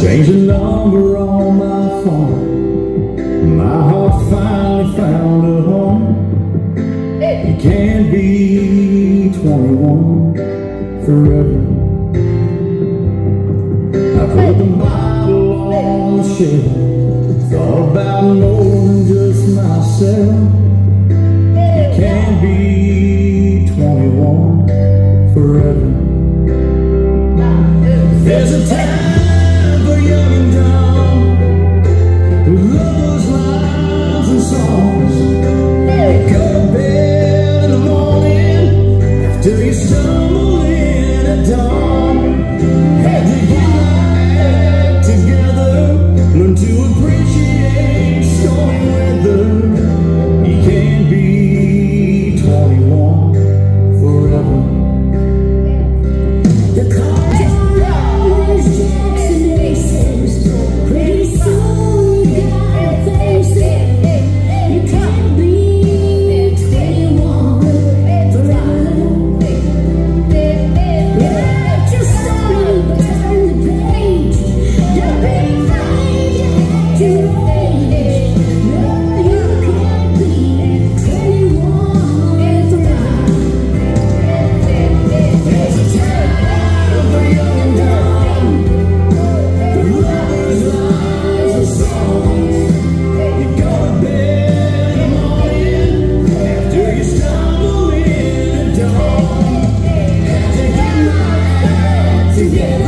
Changed the number on my phone. My heart finally found a home. It can't be 21 forever. I put the Bible on the shelf. Thought about more than just myself. It can't be 21 forever. There's a time. the yeah.